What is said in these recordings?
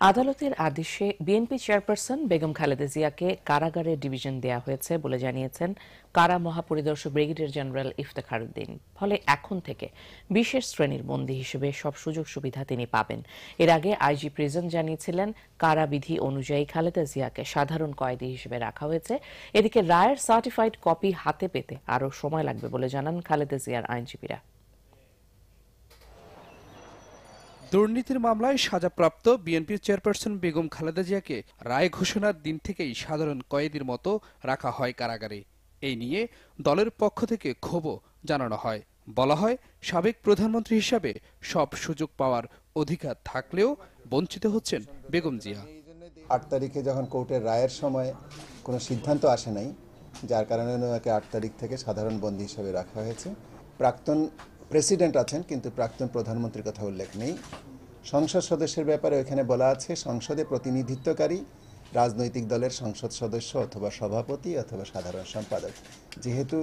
আদালতের আদেশে BNP chairperson Begum Khaleda জিয়াকে কারাগারে ডিভিশন দেয়া হয়েছে বলে জানিয়েছেন কারা মহাপরিদর্শক ব্রিগেডিয়ার জেনারেল ইফতেখার উদ্দিন। ফলে এখন থেকে বিশেষ শ্রেণির বন্দী হিসেবে সব সুযোগ সুবিধা তিনি পাবেন। এর আগে আইজি প্রিজন জানিয়েছিলেন, কারা বিধি অনুযায়ী খালেদা জিয়াকে সাধারণ কয়েদি হিসেবে রাখা হয়েছে, এদিকে রায়ের সার্টিফাইড কপি হাতে পেতে আরও সময় লাগবে বলে জানান খালেদা জিয়ার আইনজীবীরা। দুর্নীতির মামলায় সাজাপ্রাপ্ত বিএনপির চেয়ারপারসন বেগম খালেদা জিয়াকে রায় ঘোষণার দিন থেকেই সাধারণ কয়েদির মতো রাখা হয় কারাগারে। এই নিয়ে দলের পক্ষ থেকে ক্ষোভও জানানো হয়। বলা হয়, সাবেক প্রধানমন্ত্রী হিসাবে সব সুযোগ পাওয়ার অধিকার থাকলেও বঞ্চিত হচ্ছেন বেগম জিয়া। আট তারিখে যখন কোর্টের রায়ের সময় কোনো সিদ্ধান্ত আসে নাই, যার কারণে ওনাকে আট তারিখ থেকে সাধারণ বন্দী হিসাবে রাখা হয়েছে। প্রাক্তন প্রেসিডেন্ট আছেন, কিন্তু প্রাক্তন প্রধানমন্ত্রীর কথা উল্লেখ নেই। সংসদ সদস্যের ব্যাপারে ওইখানে বলা আছে, সংসদে প্রতিনিধিত্বকারী, রাজনৈতিক দলের সংসদ সদস্য অথবা সভাপতি অথবা সাধারণ সম্পাদক। যেহেতু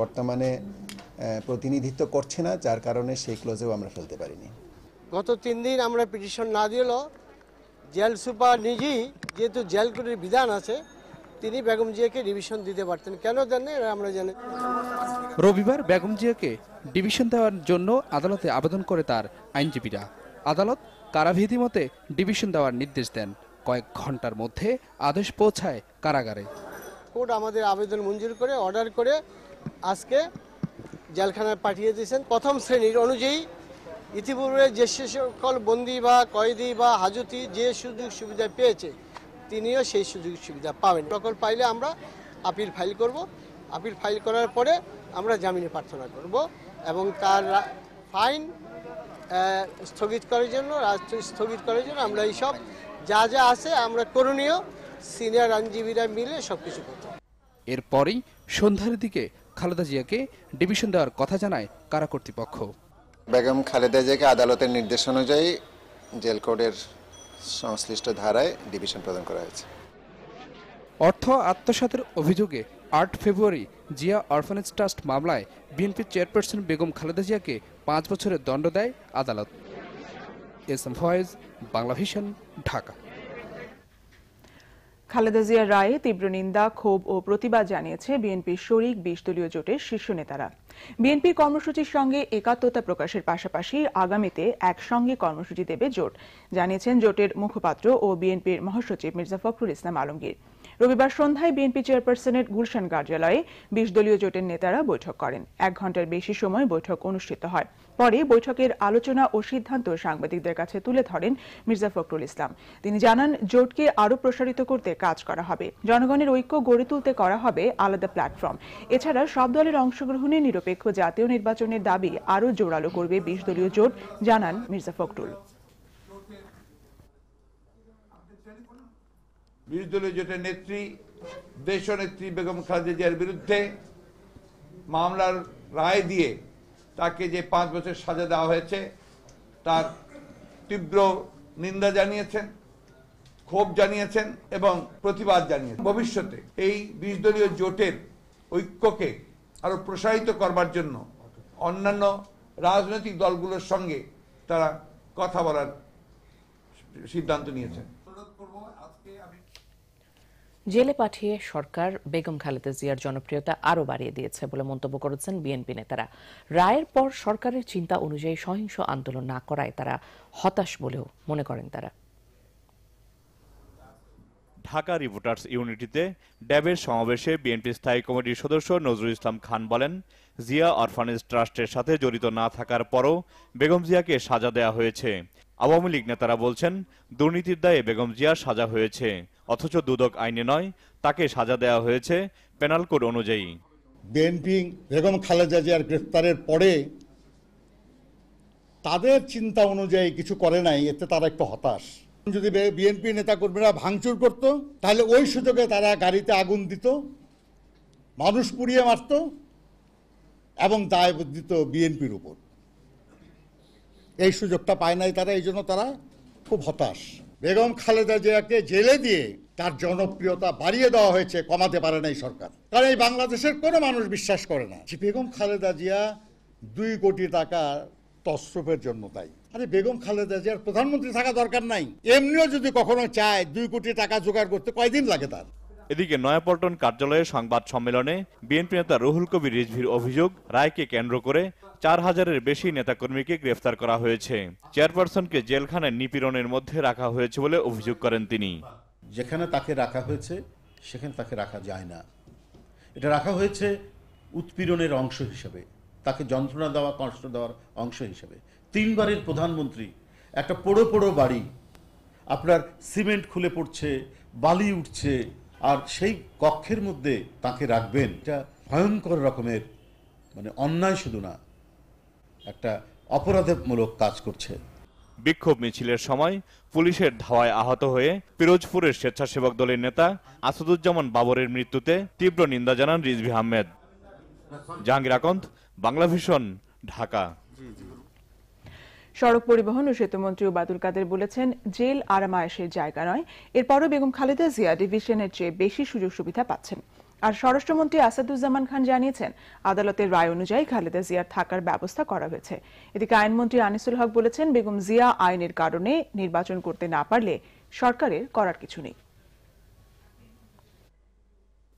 বর্তমানে প্রতিনিধিত্ব করছে না, যার কারণে সেই ক্লোজেও আমরা ফেলতে পারিনি। গত তিন দিন আমরা পিটিশন না দিলেও জেল সুপার নিজেই যেহেতু জেল বিধান আছে, তিনি বেগম জিয়াকে রিভিশন দিতে পারতেন। কেন দেন আমরা জানি। রবিবার বেগম জিয়াকে ডিভিশন দেওয়ার জন্য আদালতে আবেদন করে তার আইনজীবীরা। আদালত কারাবিধি মতে ডিভিশন দেওয়ার নির্দেশ দেন। কয়েক ঘণ্টার মধ্যে আদেশ পৌঁছায় কারাগারে। কোর্ট আমাদের আবেদন মঞ্জুর করে, অর্ডার করে আজকে জেলখানায় পাঠিয়ে দিয়েছেন। প্রথম শ্রেণির অনুযায়ী ইতিপূর্বে যে সকল বন্দি বা কয়েদি বা হাজতি যে সুযোগ সুবিধা পেয়েছে, তিনিও সেই সুযোগ সুবিধা পাবেন। সকল পাইলে আমরা আপিল ফাইল করব। আপিল ফাইল করার পরে আমরা জামিনে প্রার্থনা করব এবং তার ফাইন স্থগিত করার জন্য রাষ্ট্র স্থগিত করার জন্য আমরা এইসব যা যা আছে আমরা করণীয় সিনিয়র আইনজীবীরা মিলে সব কিছু করতে এরপরই সন্ধ্যার দিকে খালেদা জিয়াকে ডিভিশন দেওয়ার কথা জানায় কারা কর্তৃপক্ষ। বেগম খালেদা জিয়াকে আদালতের নির্দেশ অনুযায়ী জেল কোডের সংশ্লিষ্ট ধারায় ডিভিশন প্রদান করা হয়েছে। অর্থ আত্মসাতের অভিযোগে আট ফেব্রুয়ারি জিয়া অরফানেজ ট্রাস্ট মামলায় বিএনপির চেয়ারপারসন বেগম খালেদা জিয়াকে পাঁচ বছরের দণ্ড দেয় আদালত। S M Foyez, Bangla Vision, Dhaka. Khaleda জিয়ার রায়ে তীব্র নিন্দা, ক্ষোভ ও প্রতিবাদ জানিয়েছে বিএনপির শরিক বিশ দলীয় জোটের শীর্ষ নেতারা। বিএনপি কর্মসূচির সঙ্গে একাত্মতা প্রকাশের পাশাপাশি আগামীতে একসঙ্গে কর্মসূচি দেবে জোট, জানিয়েছেন জোটের মুখপাত্র ও বিএনপির মহাসচিব মির্জা ফখরুল ইসলাম আলমগীর। রবিবার সন্ধ্যায় বিএনপি চেয়ারপারসনের গুলশান কার্যালয়ে বিশ দলীয় জোটের নেতারা বৈঠক করেন। এক ঘণ্টার বেশি সময় বৈঠক অনুষ্ঠিত হয়। পরে বৈঠকের আলোচনা ও সিদ্ধান্ত সাংবাদিকদের কাছে তুলে ধরেন মির্জা ফখরুল ইসলাম। তিনি জানান, জোটকে আরও প্রসারিত করতে কাজ করা হবে। জনগণের ঐক্য গড়ে তুলতে করা হবে আলাদা প্ল্যাটফর্ম। এছাড়া সব দলের অংশগ্রহণে নিরপেক্ষ জাতীয় নির্বাচনের দাবি আরও জোরালো করবে বিশ দলীয় জোট, জানান মির্জা ফখরুল। বিরোধী দলীয় জোটের নেত্রী দেশ নেত্রী বেগম খালেদা বিরুদ্ধে মামলার রায় দিয়ে তাকে যে পাঁচ বছর সাজা দেওয়া হয়েছে, তার তীব্র নিন্দা জানিয়েছেন, ক্ষোভ জানিয়েছেন এবং প্রতিবাদ জানিয়েছেন। ভবিষ্যতে এই বিশ দলীয় জোটের ঐক্যকে আরও প্রসারিত করবার জন্য অন্যান্য রাজনৈতিক দলগুলোর সঙ্গে তারা কথা বলার সিদ্ধান্ত নিয়েছেন। জেলে পাঠিয়ে সরকার বেগম খালেদা জিয়ার জনপ্রিয়তা আরও বাড়িয়ে দিয়েছে বলে মন্তব্য করেছেন বিএনপি নেতারা। রায়ের পর সরকারের চিন্তা অনুযায়ী সহিংস আন্দোলন না করায় তারা হতাশ বলেও মনে করেন তারা। ঢাকা রিপোর্টার্স ইউনিটিতে ড্যাবের সমাবেশে বিএনপি স্থায়ী কমিটির সদস্য নজরুল ইসলাম খান বলেন, জিয়া অরফানেজ ট্রাস্টের সাথে জড়িত না থাকার পরও বেগম জিয়াকে সাজা দেয়া হয়েছে। আওয়ামী লীগ নেতারা বলছেন, দুর্নীতির দায়ে বেগম জিয়ার সাজা হয়েছে, অথচ দুদক আইনে নয়, তাকে সাজা দেওয়া হয়েছে পেনাল কোড অনুযায়ী। বিএনপি বেগম খালেদা জিয়ার গ্রেফতারের পরে তাদের চিন্তা অনুযায়ী কিছু করে নাই, এতে তারা একটু হতাশ। যদি বিএনপি নেতাকর্মীরা ভাঙচুর করত, তাহলে ওই সুযোগে তারা গাড়িতে আগুন দিত, মানুষ পুড়িয়ে মারত, এবং দায় দিত বিএনপির উপর। এই সুযোগটা পায় নাই তারা, এই জন্য তারা খুব হতাশ। বেগম খালেদা জিয়াকে জেলে দিয়ে তার জনপ্রিয়তা বাড়িয়ে দেওয়া হয়েছে, কমাতে পারে নাই সরকার। কারণ এই বাংলাদেশের কোনো মানুষ বিশ্বাস করে না যে বেগম খালেদা জিয়া দুই কোটি টাকা তসরফের জন্য তাই আরে বেগম খালেদা জিয়ার প্রধানমন্ত্রী থাকা দরকার নাই। এমনিও যদি কখনো চায় দুই কোটি টাকা জোগাড় করতে, কয়দিন লাগে তার? এদিকে নয়াপল্টন কার্যালয়ে সংবাদ সম্মেলনে বিএনপি নেতা রুহুল কবির রিজভির অভিযোগ রায়কে কেন্দ্র করে চার হাজারের বেশি নেতাকর্মীকে গ্রেফতার করা হয়েছে। চেয়ারপারসনকে জেলখানায় নিপীড়নের মধ্যে রাখা হয়েছে বলে অভিযোগ করেন তিনি। যেখানে তাকে রাখা হয়েছে, সেখানে তাকে রাখা যায় না। এটা রাখা হয়েছে উৎপীড়নের অংশ হিসেবে। তাকে যন্ত্রণা দেওয়া, কষ্ট দেওয়ার অংশ হিসেবে। তিনবারের প্রধানমন্ত্রী, একটা পোড়ো পোড়ো বাড়ি। আপনার সিমেন্ট খুলে পড়ছে, বালি উঠছে, আর সেই কক্ষের মধ্যে তাকে রাখবেন। এটা ভয়ঙ্কর রকমের মানে অন্যায় শুধু না একটা অপরাধমূলক কাজ করছে। বিক্ষোভ মিছিলের সময় পুলিশের ধাওয়ায় আহত হয়ে পিরোজপুরের স্বেচ্ছাসেবক দলের নেতা আসাদুজ্জামান বাবরের মৃত্যুতে তীব্র নিন্দা জানান রিজভি আহমেদ। জাহাঙ্গীর আকন্দ বাংলা ভিশন ঢাকা। সড়ক পরিবহন ও সেতুমন্ত্রী ওবায়দুল কাদের বলেছেন জেল আরামায়েশের জায়গা নয়। এরপরও বেগম খালেদা জিয়া ডিভিশনের চেয়ে বেশি সুযোগ সুবিধা পাচ্ছেন। আর স্বরাষ্ট্রমন্ত্রী আসাদুজ্জামান খান জানিয়েছেন আদালতের রায় অনুযায়ী খালেদা জিয়ার থাকার ব্যবস্থা করা হয়েছে। এদিকে আইনমন্ত্রী আনিসুল হক বলেছেন বেগম জিয়া আইনের কারণে নির্বাচন করতে না পারলে সরকারের করার কিছু নেই।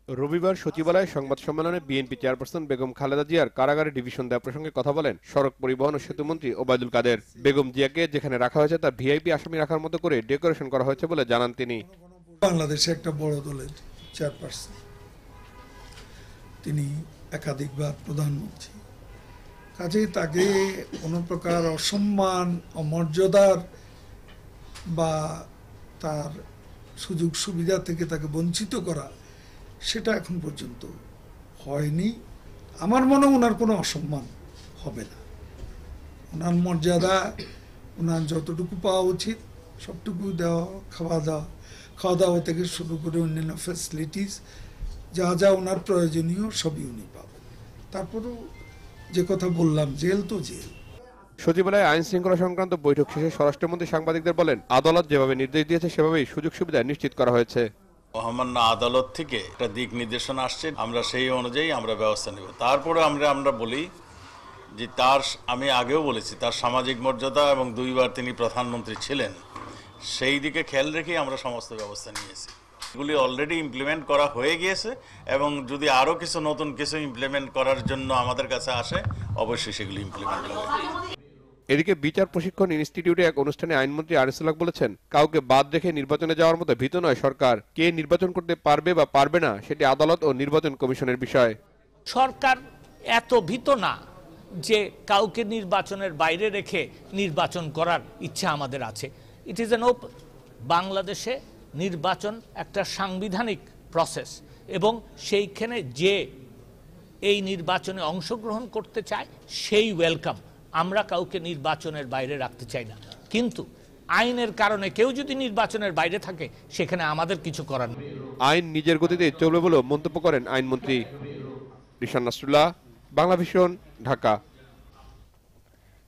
রবিবার সচিবালয়ে সংবাদ সম্মেলনে বিএনপি চেয়ারপারসন বেগম খালেদা জিয়ার কারাগারে ডিভিশন দেওয়া প্রসঙ্গে কথা বলেন সড়ক পরিবহন ও সেতুমন্ত্রী ওবায়দুল কাদের। বেগম জিয়াকে যেখানে রাখা হয়েছে তা ভিআইপি আসামি রাখার মতো করে ডেকোরেশন করা হয়েছে বলে জানান তিনি। বাংলাদেশে একটা বড় দলের চেয়ারপারসন। তিনি একাধিকবার প্রধানমন্ত্রী। কাজেই তাকে কোনো প্রকার অসম্মান অমর্যাদার বা তার সুযোগ সুবিধা থেকে তাকে বঞ্চিত করা, সেটা এখন পর্যন্ত হয়নি। আমার মনে ওনার কোনো অসম্মান হবে না। ওনার মর্যাদা, ওনার যতটুকু পাওয়া উচিত, সবটুকু দেওয়া, খাওয়া দাওয়া খাওয়া দাওয়া থেকে শুরু করে অন্যান্য ফ্যাসিলিটিস যা যা ওনার প্রয়োজনীয় সবই উনি পাবেন। তারপরেও যে কথা বললাম জেল তো জেল। সচিবালয়ে আইন শৃঙ্খলা সংক্রান্ত বৈঠক শেষে স্বরাষ্ট্রমন্ত্রী সাংবাদিকদের বলেন আদালত যেভাবে নির্দেশ দিয়েছে সেভাবেই সুযোগ সুবিধা নিশ্চিত করা হয়েছে। মহামান্য আদালত থেকে একটা দিক নির্দেশনা আসছে আমরা সেই অনুযায়ী আমরা ব্যবস্থা নেব। তারপরে আমরা আমরা বলি যে তার আমি আগেও বলেছি তার সামাজিক মর্যাদা এবং দুইবার তিনি প্রধানমন্ত্রী ছিলেন সেই দিকে খেয়াল রেখেই আমরা সমস্ত ব্যবস্থা নিয়েছি। এগুলি অলরেডি ইমপ্লিমেন্ট করা হয়ে গিয়েছে এবং যদি আরও কিছু নতুন কিছু ইমপ্লিমেন্ট করার জন্য আমাদের কাছে আসে অবশ্যই সেগুলি ইমপ্লিমেন্ট হবে এদিকে বিচার প্রশিক্ষণ ইনস্টিটিউটে এক অনুষ্ঠানে আইনমন্ত্রী আনিসুল হক বলেছেন কাউকে বাদ রেখে নির্বাচনে যাওয়ার মতো ভীত নয় সরকার। কে নির্বাচন করতে পারবে বা পারবে না সেটি আদালত ও নির্বাচন কমিশনের বিষয়। সরকার এত ভীত না যে কাউকে নির্বাচনের বাইরে রেখে নির্বাচন করার ইচ্ছা আমাদের আছে। ইট ইজ এন ওপ বাংলাদেশে নির্বাচন একটা সাংবিধানিক প্রসেস এবং সেইখানে যে এই নির্বাচনে অংশগ্রহণ করতে চায়, সেই ওয়েলকাম আমরা কাউকে নির্বাচনের বাইরে রাখতে চাই না। কিন্তু আইনের কারণে কেউ যদি নির্বাচনের বাইরে থাকে, সেখানে আমাদের কিছু করার নেই। আইন নিজের গতিতে চলবে বলেও মন্তব্য করেন আইনমন্ত্রী রিশান নাসরুল্লাহ। বাংলা ভিশন ঢাকা।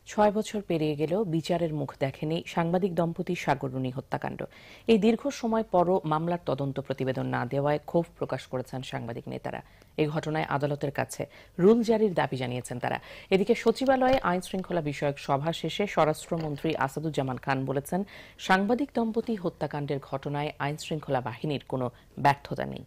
ছয় বছর পেরিয়ে গেলেও বিচারের মুখ দেখেনি সাংবাদিক দম্পতি সাগররুনি হত্যাকাণ্ড। এই দীর্ঘ সময় পরও মামলার তদন্ত প্রতিবেদন না দেওয়ায় ক্ষোভ প্রকাশ করেছেন সাংবাদিক নেতারা। এই ঘটনায় আদালতের কাছে রুল জারির দাবি জানিয়েছেন তারা। এদিকে সচিবালয়ে আইন শৃঙ্খলা বিষয়ক সভা শেষে স্বরাষ্ট্রমন্ত্রী আসাদুজ্জামান খান বলেছেন, সাংবাদিক দম্পতি হত্যাকাণ্ডের ঘটনায় আইন শৃঙ্খলা বাহিনীর কোনো ব্যর্থতা নেই।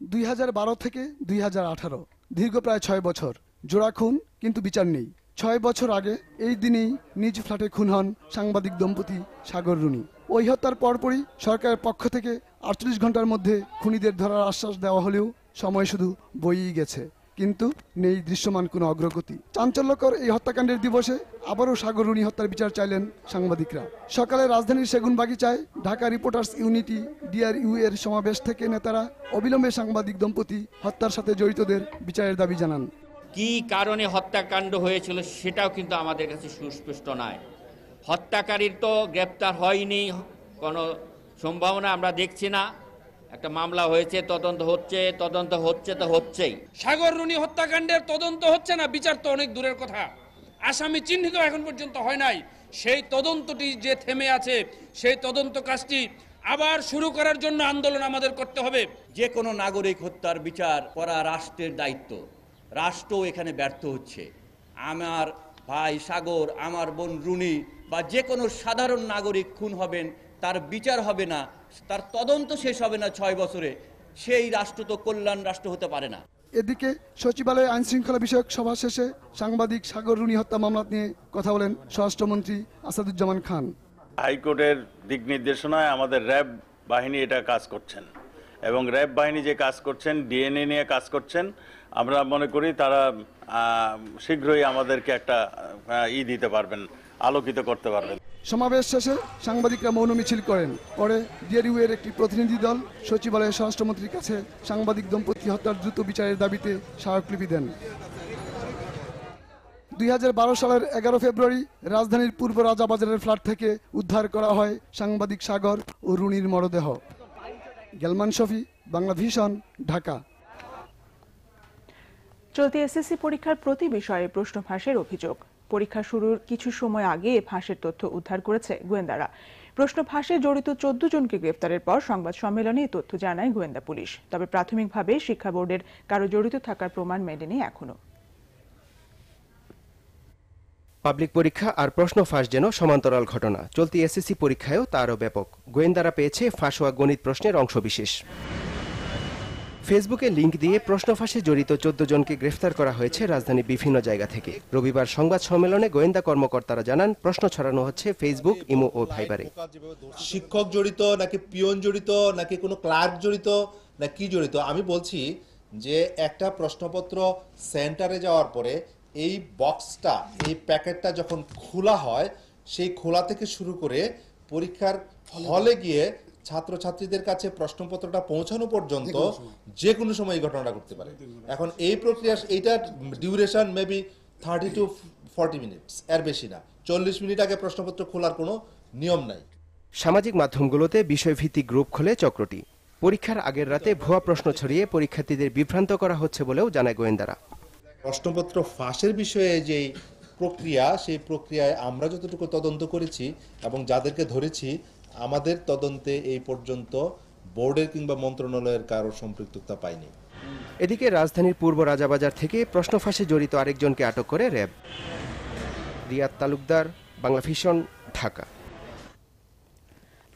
দুই হাজার বারো থেকে দুই হাজার আঠারো, দীর্ঘ প্রায় ছয় বছর। জোড়া খুন, কিন্তু বিচার নেই। ছয় বছর আগে এই দিনেই নিজ ফ্ল্যাটে খুন হন সাংবাদিক দম্পতি সাগর রুনি। ওই হত্যার পরপরই সরকারের পক্ষ থেকে আটচল্লিশ ঘণ্টার মধ্যে খুনিদের ধরার আশ্বাস দেওয়া হলেও সময় শুধু বইই গেছে। কিন্তু নেই দৃশ্যমান কোনো অগ্রগতি। চাঞ্চল্যকর এই হত্যাকাণ্ডের দিবসে আবারও সাগর রুনি হত্যার বিচার চাইলেন সাংবাদিকরা। সকালে রাজধানীর সেগুন বাগিচায় ঢাকা রিপোর্টার্স ইউনিটি ডিআরইউ এর সমাবেশ থেকে নেতারা অবিলম্বে সাংবাদিক দম্পতি হত্যার সাথে জড়িতদের বিচারের দাবি জানান। কি কারণে হত্যাকাণ্ড হয়েছিল সেটাও কিন্তু আমাদের কাছে সুস্পষ্ট নয়। হত্যাকারীর তো গ্রেপ্তার হয়নি কোনো সম্ভাবনা আমরা দেখছি না। একটা মামলা হয়েছে তদন্ত হচ্ছে তদন্ত হচ্ছে তো হচ্ছেই। সাগর রুনি হত্যাকাণ্ডের তদন্ত হচ্ছে না বিচার তো অনেক দূরের কথা। আসামি চিহ্নিত এখন পর্যন্ত হয় নাই। সেই তদন্তটি যে থেমে আছে সেই তদন্ত কাজটি আবার শুরু করার জন্য আন্দোলন আমাদের করতে হবে। যে কোনো নাগরিক হত্যার বিচার করা রাষ্ট্রের দায়িত্ব। রাষ্ট্র এখানে ব্যর্থ হচ্ছে। আমার ভাই সাগর আমার বোন রুনি বা যে কোনো সাধারণ নাগরিক খুন হবেন তার বিচার হবে না তার তদন্ত শেষ হবে না ছয় বছরে সেই রাষ্ট্র তো কল্যাণ রাষ্ট্র হতে পারে না। এদিকে সচিবালয়ে আইন শৃঙ্খলা বিষয়ক সভা শেষে সাংবাদিক সাগর রুনি হত্যা মামলা নিয়ে কথা বলেন স্বরাষ্ট্রমন্ত্রী আসাদুজ্জামান খান। হাইকোর্টের দিক নির্দেশনায় আমাদের র্যাব বাহিনী এটা কাজ করছেন। এবং র্যাব বাহিনী যে কাজ করছেন ডিএনএ নিয়ে কাজ করছেন আমরা মনে করি তারা শীঘ্রই আমাদেরকে একটা ই দিতে পারবেন, আলোকিত করতে পারবেন। সমাবেশ শেষে সাংবাদিকরা মৌন মিছিল করেন। পরে ডিআরইউ এর একটি প্রতিনিধি দল সচিবালয়ে স্বরাষ্ট্রমন্ত্রীর কাছে সাংবাদিক দম্পতি হত্যার দ্রুত বিচারের দাবিতে স্মারকলিপি দেন। দুই হাজার বারো সালের এগারো ফেব্রুয়ারি রাজধানীর পূর্ব রাজাবাজারের ফ্ল্যাট থেকে উদ্ধার করা হয় সাংবাদিক সাগর ও রুনির মরদেহ। গেলমান শফি বাংলা ভিশন ঢাকা। চলতি এসএসসি পরীক্ষার প্রতি বিষয়ে প্রশ্ন ফাঁসের অভিযোগ। পরীক্ষা শুরুর কিছু সময় আগে ফাঁসের তথ্য উদ্ধার করেছে গোয়েন্দারা। প্রশ্ন ফাঁসে জড়িত চোদ্দ জনকে গ্রেফতারের পর সংবাদ সম্মেলনে তথ্য জানায় গোয়েন্দা পুলিশ। তবে প্রাথমিকভাবে শিক্ষা বোর্ডের কারও জড়িত থাকার প্রমাণ মেলেনি এখনও। পাবলিক পরীক্ষা আর প্রশ্ন ফাঁস যেন সমান্তরাল ঘটনা। চলতি এসএসসি পরীক্ষায়ও তারও ব্যাপক। গোয়েন্দারা পেয়েছে ফাঁস হওয়া গণিত প্রশ্নের অংশবিশেষ। ফেসবুকে লিংক দিয়ে প্রশ্ন ফাঁসে জড়িত চোদ্দ জনকে গ্রেফতার করা হয়েছে রাজধানীর বিভিন্ন জায়গা থেকে। রবিবার সংবাদ সম্মেলনে গোয়েন্দা কর্মকর্তারা জানান প্রশ্ন ছড়ানো হচ্ছে ফেসবুক ইমো ও ভাইবারে। শিক্ষক জড়িত নাকি পিয়ন জড়িত নাকি কোনো ক্লার্ক জড়িত না কি জড়িত? আমি বলছি যে একটা প্রশ্নপত্র সেন্টারে যাওয়ার পরে এই বক্সটা এই প্যাকেটটা যখন খোলা হয় সেই খোলা থেকে শুরু করে পরীক্ষার হলে গিয়ে ছাত্রছাত্রীদের কাছে প্রশ্নপত্রটা পৌঁছানো পর্যন্ত যে কোনো সময়। এই ঘটনাটা ঘটতে পারে। এখন এই প্রক্রিয়া এইটার duration maybe thirty to forty minutes এর বেশি না। চল্লিশ মিনিট আগে প্রশ্নপত্র খোলার কোনো নিয়ম নাই। সামাজিক মাধ্যমগুলোতে বিষয়ভিত্তিক গ্রুপ খোলে চক্রটি। পরীক্ষার আগের রাতে ভুয়া প্রশ্ন ছড়িয়ে পরীক্ষার্থীদের বিভ্রান্ত করা হচ্ছে বলেও জানায় গোয়েন্দারা। প্রশ্নপত্র ফাঁসের বিষয়ে যেই প্রক্রিয়া সেই প্রক্রিয়ায় আমরা যতটুকু তদন্ত করেছি এবং যাদেরকে ধরেছি আমাদের তদন্তে এই পর্যন্ত বোর্ডের কিংবা মন্ত্রণালয়ের কারও সম্পৃক্ততা পাইনি। এদিকে রাজধানীর পূর্ব রাজাবাজার থেকে প্রশ্ন ফাঁসে জড়িত আরেকজনকে আটক করে র্যাব। রিয়াদ তালুকদার, বাংলা ভিশন, ঢাকা।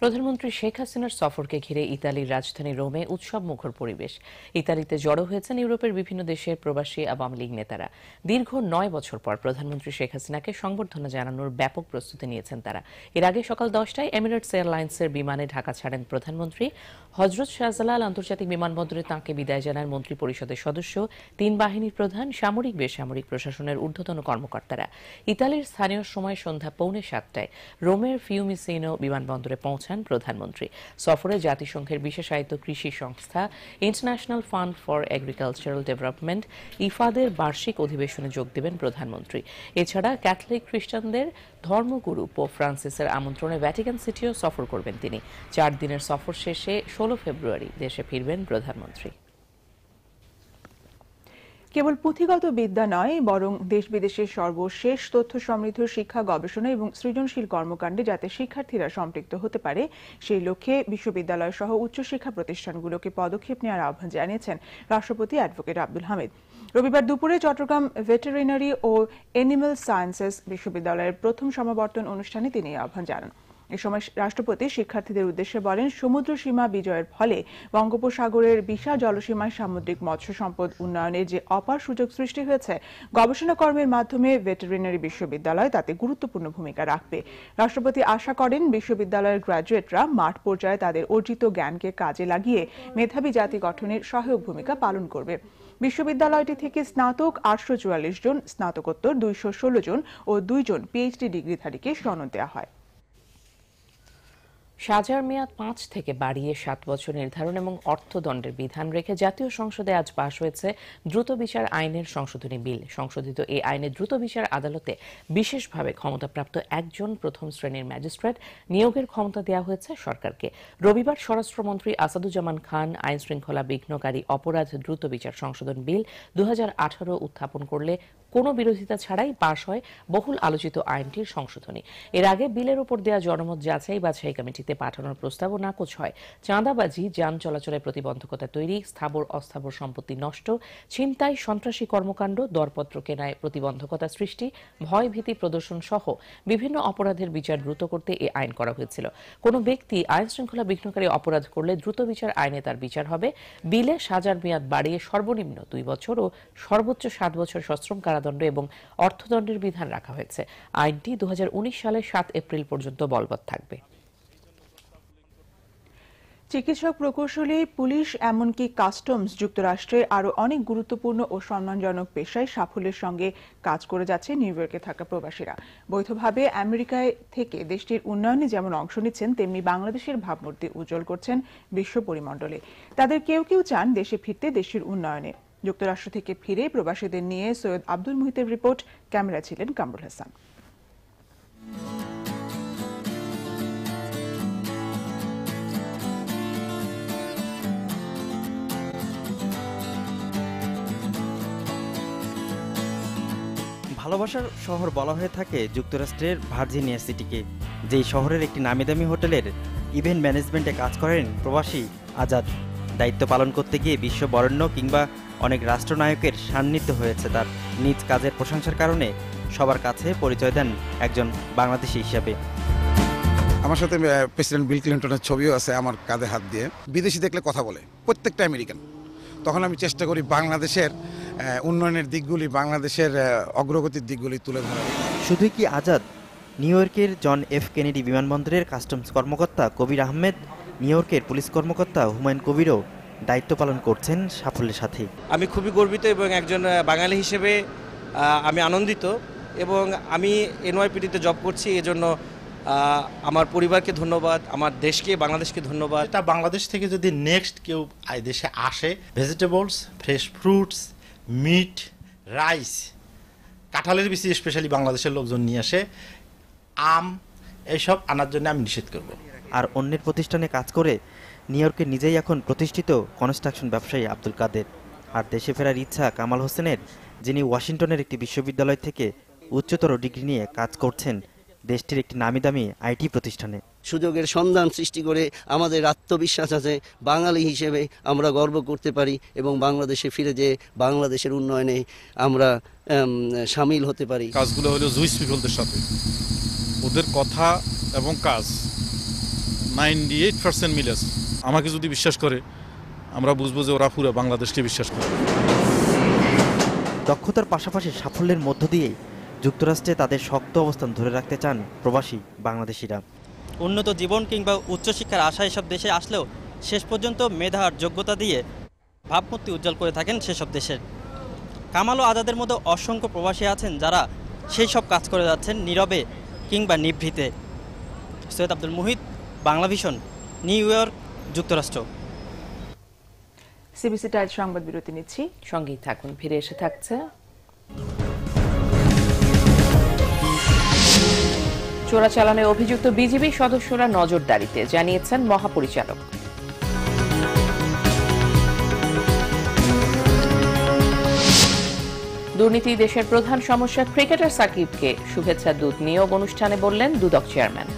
প্রধানমন্ত্রী শেখ হাসিনার সফরকে ঘিরে ইতালির রাজধানী রোমে উৎসব মুখর পরিবেশ। ইতালিতে জড়ো হয়েছেন ইউরোপের বিভিন্ন দেশের প্রবাসী আওয়ামী লীগ নেতারা। দীর্ঘ নয় বছর পর প্রধানমন্ত্রী শেখ হাসিনাকে সংবর্ধনা জানানোর ব্যাপক প্রস্তুতি নিয়েছেন তারা। এর আগে সকাল দশটায় এমিরেটস এয়ারলাইন্সের বিমানে ঢাকা ছাড়েন প্রধানমন্ত্রী। হজরত শাহজালাল আন্তর্জাতিক বিমানবন্দরে তাঁকে বিদায় জানান মন্ত্রী পরিষদের সদস্য, তিন বাহিনীর প্রধান, সামরিক, বেসামরিক প্রশাসনের ঊর্ধ্বতন কর্মকর্তারা। ইতালির স্থানীয় সময় সন্ধ্যা পৌনে সাতটায় রোমের ফিউমিসিনো বিমানবন্দরে পৌঁছান প্রধানমন্ত্রী। সফরে জাতিসংঘের বিশেষায়িত কৃষি সংস্থা International Fund for Agricultural Development, ইফাদের বার্ষিক অধিবেশনে যোগ দেবেন প্রধানমন্ত্রী। এছাড়া ক্যাথলিক খ্রিস্টানদের ধর্মগুরু পোপ ফ্রান্সিসের আমন্ত্রণে ভ্যাটিকান সিটিও সফর করবেন তিনি। চার দিনের সফর শেষে ষোলো ফেব্রুয়ারি দেশে ফিরবেন প্রধানমন্ত্রী। কেবল পুঁথিগত বিদ্যা নয়, বরং দেশ বিদেশের সর্বশেষ তথ্য সমৃদ্ধ শিক্ষা গবেষণা এবং সৃজনশীল কর্মকাণ্ডে যাতে শিক্ষার্থীরা সম্পৃক্ত হতে পারে, সেই লক্ষ্যে বিশ্ববিদ্যালয় সহ উচ্চশিক্ষা প্রতিষ্ঠানগুলোকে পদক্ষেপ নেওয়ার আহ্বান জানিয়েছেন রাষ্ট্রপতি অ্যাডভোকেট আব্দুল হামিদ। রবিবার দুপুরে চট্টগ্রাম ভেটেরিনারি ও এনিম্যাল সায়েন্সেস বিশ্ববিদ্যালয়ের প্রথম সমাবর্তন অনুষ্ঠানে তিনি আহ্বান জানান। এ সময় রাষ্ট্রপতি শিক্ষার্থীদের উদ্দেশ্যে বলেন, সমুদ্র সীমা বিজয়ের ফলে বঙ্গোপসাগরের বিশাল জলসীমায় সামুদ্রিক মৎস্য সম্পদ উন্নয়নের যে অপার সুযোগ সৃষ্টি হয়েছে, গবেষণা কর্মের মাধ্যমে ভেটেরিনারি বিশ্ববিদ্যালয় তাতে গুরুত্বপূর্ণ ভূমিকা রাখবে। রাষ্ট্রপতি আশা করেন, বিশ্ববিদ্যালয়ের গ্রাজুয়েটরা মাঠ পর্যায়ে তাদের অর্জিত জ্ঞানকে কাজে লাগিয়ে মেধাবী জাতি গঠনের সহায়ক ভূমিকা পালন করবে। বিশ্ববিদ্যালয়টি থেকে স্নাতক আটশো চুয়াল্লিশ জন, স্নাতকোত্তর দুইশো ষোলো জন ও দুইজন পিএইচডি ডিগ্রিধারীকে সনদ দেওয়া হয়। সাজার মেয়াদ পাঁচ থেকে বাড়িয়ে সাত বছর নির্ধারণ এবং অর্থদণ্ডের বিধান রেখে জাতীয় সংসদে আজ পাশ হয়েছে দ্রুত বিচার আইনের সংশোধনী বিল। সংশোধিত এই আইনে দ্রুত বিচার আদালতে বিশেষভাবে ক্ষমতাপ্রাপ্ত একজন প্রথম শ্রেণির ম্যাজিস্ট্রেট নিয়োগের ক্ষমতা দেওয়া হয়েছে সরকারকে। রবিবার স্বরাষ্ট্রমন্ত্রী আসাদুজ্জামান খান আইন শৃঙ্খলা বিঘ্নকারী অপরাধ দ্রুত বিচার সংশোধন বিল দু হাজার আঠারো উত্থাপন করলে কোনো বিরোধিতা ছাড়াই পাশ হয় বহুল আলোচিত আইনটির সংশোধনী। এর আগে বিলের উপর দেওয়া জনমত যাচাই বাছাই কমিটিতে পাঠানোর প্রস্তাবও নাকচ হয়। চাঁদাবাজি, যান চলাচলের প্রতিবন্ধকতা তৈরি, স্থাবর, অস্থাবর সম্পত্তি নষ্ট, ছিনতাই, সন্ত্রাসী কর্মকাণ্ড, দরপত্র কেনায় প্রতিবন্ধকতা সৃষ্টি ভয় ভীতি প্রদর্শন সহ বিভিন্ন অপরাধের বিচার দ্রুত করতে এ আইন করা হয়েছিল। কোনো ব্যক্তি আইন শৃঙ্খলা বিঘ্নকারী অপরাধ করলে দ্রুত বিচার আইনে তার বিচার হবে। বিলে সাজার মেয়াদ বাড়িয়ে সর্বনিম্ন দুই বছর ও সর্বোচ্চ সাত বছর সশ্রম কারাদণ্ড এবং অর্থদণ্ডের বিধান রাখা হয়েছে। আইনটি দু সালের সাত এপ্রিল পর্যন্ত বলবৎ থাকবে। চিকিৎসক প্রকৌশলী, পুলিশ এমনকি কাস্টমস যুক্তরাষ্ট্রে আরও অনেক গুরুত্বপূর্ণ ও সম্মানজনক পেশায় সাফল্যের সঙ্গে কাজ করে যাচ্ছে নিউ ইয়র্কে থাকা প্রবাসীরা। বৈধভাবে আমেরিকায় থেকে দেশটির উন্নয়নে যেমন অংশ নিচ্ছেন, তেমনি বাংলাদেশের ভাবমূর্তি উজ্জ্বল করছেন বিশ্ব পরিমণ্ডলে। তাদের কেউ কেউ চান দেশে ফিরতে দেশের উন্নয়নে। যুক্তরাষ্ট্র থেকে ফিরে প্রবাসীদের নিয়ে সৈয়দ আব্দুল মুহিতের রিপোর্ট ক্যামেরা ছিলেন কামরুল হাসান। ভালোবাসার শহর বলা হয়ে থাকে যুক্তরাষ্ট্রের ভার্জিনিয়া সিটিকে। যেই শহরের একটি নামিদামি হোটেলের ইভেন্ট ম্যানেজমেন্টে কাজ করেন প্রবাসী আজাদ। দায়িত্ব পালন করতে গিয়ে বিশ্ব বরেণ্য কিংবা অনেক রাষ্ট্রনায়কের সান্নিধ্য হয়েছে তার নিজ কাজের প্রশংসার কারণে সবার কাছে পরিচয় দেন একজন বাংলাদেশি হিসাবে। আমার সাথে প্রেসিডেন্ট বিল ক্লিন্টনের ছবিও আছে আমার কাঁধে হাত দিয়ে। বিদেশি দেখলে কথা বলে প্রত্যেকটা আমেরিকান। তখন আমি চেষ্টা করি বাংলাদেশের উন্নয়নের দিকগুলি বাংলাদেশের অগ্রগতির দিকগুলি তুলে ধরার। শুধুই কি আজাদ? নিউ ইয়র্কের জন এফ কেনেডি বিমানবন্দরের কাস্টমস কর্মকর্তা কবির আহমেদ নিউ ইয়র্কের পুলিশ কর্মকর্তা হুমায়ুন কবিরও দায়িত্ব পালন করছেন সাফল্যের সাথে। আমি খুবই গর্বিত এবং একজন বাঙালি হিসেবে আমি আনন্দিত এবং আমি এনওয়াইপিডিতে জব করছি। এজন্য আমার পরিবারকে ধন্যবাদ আমার দেশকে বাংলাদেশকে ধন্যবাদ। এটা বাংলাদেশ থেকে যদি নেক্সট কেউ আই দেশে আসে vegetables fresh fruits meat rice কাঁঠালের বেশি স্পেশালি বাংলাদেশের লোকজন নিয়ে আসে আম এইসব আনার জন্য আমি নিষেধ করব। আর অন্যের প্রতিষ্ঠানে কাজ করে নিউ ইয়র্কে নিজেই এখন প্রতিষ্ঠিত কনস্ট্রাকশন ব্যবসায়ী আব্দুল কাদের। আর দেশে ফেরার ইচ্ছা কামাল হোসেনের যিনি ওয়াশিংটনের একটি বিশ্ববিদ্যালয় থেকে উচ্চতর ডিগ্রি নিয়ে কাজ করছেন দেশটির একটি নামি দামি আইটি প্রতিষ্ঠানে। সুযোগের সন্ধান সৃষ্টি করে আমাদের আত্মবিশ্বাস আছে বাঙালি হিসেবে আমরা গর্ব করতে পারি এবং বাংলাদেশে ফিরে যে বাংলাদেশের উন্নয়নে আমরা সামিল হতে পারি। কাজগুলো হলো জুইস পিপলদের সাথে। ওদের কথা এবং কাজ নাইনটি এইট পার্সেন্ট মিলেস আমাকে যদি বিশ্বাস করে আমরা বুঝব যে ওরা পুরো বাংলাদেশকে বিশ্বাস করে। দক্ষতার পাশাপাশি সাফল্যের মধ্য দিয়ে যুক্তরাষ্ট্রে তাদের শক্ত অবস্থান ধরে রাখতে চান প্রবাসী বাংলাদেশিরা। উন্নত জীবন কিংবা উচ্চশিক্ষার আশা এসব দেশে আসলেও শেষ পর্যন্ত মেধা আর যোগ্যতা দিয়ে ভাবমূর্তি উজ্জ্বল করে থাকেন সেসব দেশের। কামাল ও আজাদের মতো অসংখ্য প্রবাসী আছেন যারা সেই সব কাজ করে যাচ্ছেন নীরবে কিংবা নিভৃতে। Syed Abdul Muhit Bangla Vision New York. যুক্তরাষ্ট্র। সিবিসি টাইল সংবাদ বিরতি নিচ্ছি। সঙ্গেই থাকুন ফিরে এসে থাকছে। চোরাচালানে অভিযুক্ত বিজিবি সদস্যরা নজরদারিতে জানিয়েছেন মহাপরিচালক। দুর্নীতি দেশের প্রধান সমস্যা ক্রিকেটার সাকিবকে শুভেচ্ছা দূত নিয়োগ অনুষ্ঠানে বললেন দুদক চেয়ারম্যান।